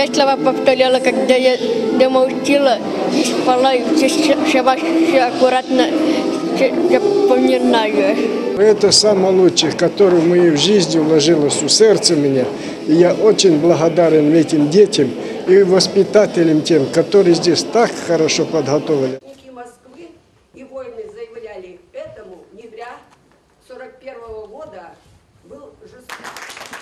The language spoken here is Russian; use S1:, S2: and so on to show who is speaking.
S1: Я слова повторяла, когда я дома учила, спала, и все, все, все аккуратно запоминаю.
S2: Это самое лучшее, которое в моей жизни вложилось у сердца меня. И я очень благодарен этим детям и воспитателям тем, которые здесь так хорошо подготовили.
S3: Москвы и войны заявляли этому не зря 41 -го года был жестокий.